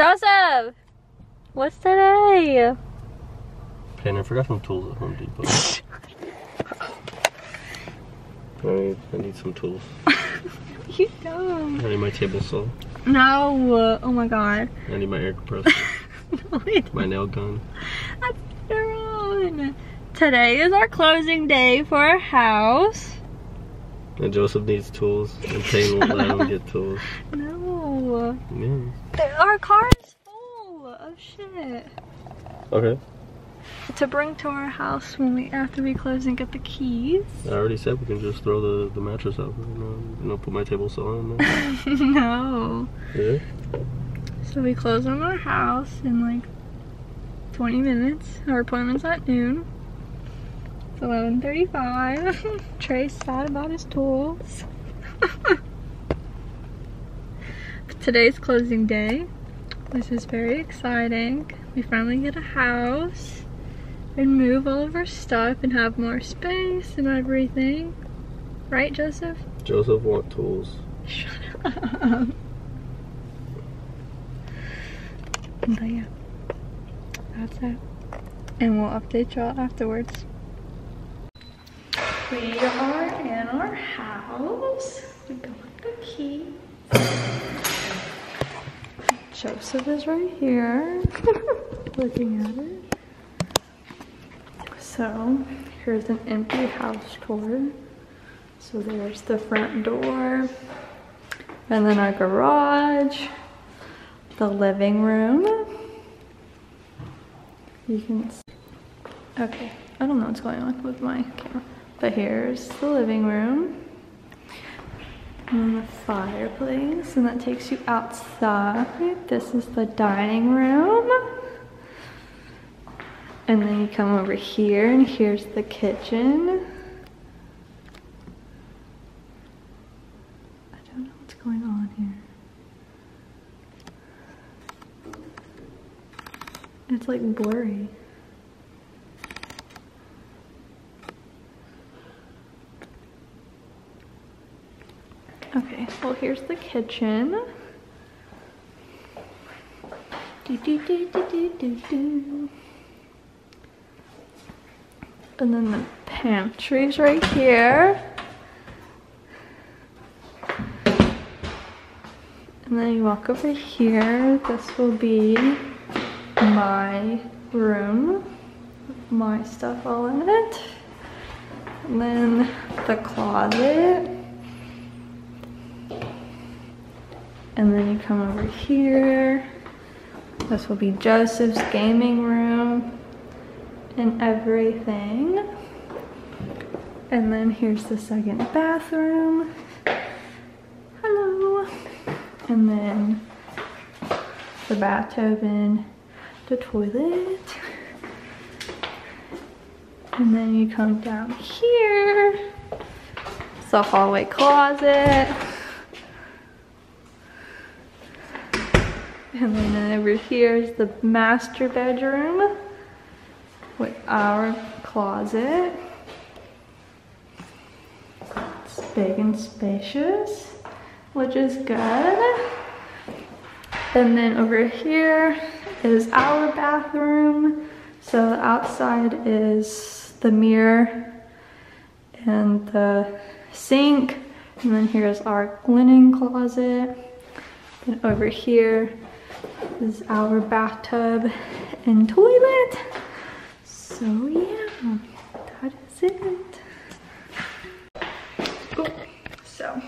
Joseph! What's today? Pan, I forgot some tools at Home Depot. I need, I need some tools. You don't. I need my table saw. No. Uh, oh my god. I need my air compressor. No, my nail gun. That's. Today is our closing day for our house. And Joseph needs tools. And Payne won't let him get tools. No. Yeah. Our car is full of shit. Okay. To bring to our house when we after we close and get the keys. I already said we can just throw the, the mattress out. You know, you know, put my table saw in there. no. Yeah. So we close on our house in like 20 minutes. Our appointment's at noon. It's 11.35. Trey's sad about his tools. Today's closing day, This is very exciting. We finally get a house and move all of our stuff and have more space and everything. Right, Joseph? Joseph want tools. Shut up. But yeah, that's it. And we'll update y'all afterwards. We are in our house. We got the key. Joseph is right here, looking at it. So, here's an empty house tour. So there's the front door, and then our garage, the living room. You can, okay, I don't know what's going on with my camera, but here's the living room. And the fireplace, and that takes you outside. This is the dining room. And then you come over here, and here's the kitchen. I don't know what's going on here. It's like blurry. Okay, well here's the kitchen. Do, do, do, do, do, do. And then the pantry's right here. And then you walk over here. This will be my room. My stuff all in it. And then the closet. And then you come over here. This will be Joseph's gaming room and everything. And then here's the second bathroom. Hello. And then the bathtub and the toilet. And then you come down here. It's a hallway closet. And then over here is the master bedroom with our closet. It's big and spacious, which is good. And then over here is our bathroom. So outside is the mirror and the sink. And then here's our linen closet. And over here is our bathtub and toilet. So yeah, that is it. So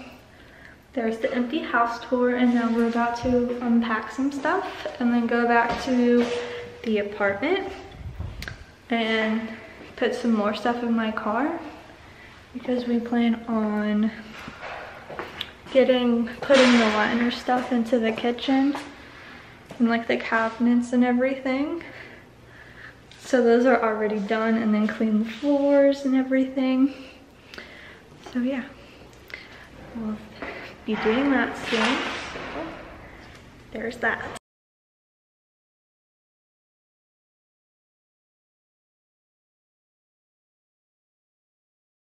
there's the empty house tour and now we're about to unpack some stuff and then go back to the apartment and put some more stuff in my car because we plan on getting putting the liner stuff into the kitchen and like the cabinets and everything. So those are already done and then clean the floors and everything. So yeah. We'll be doing that soon. So there's that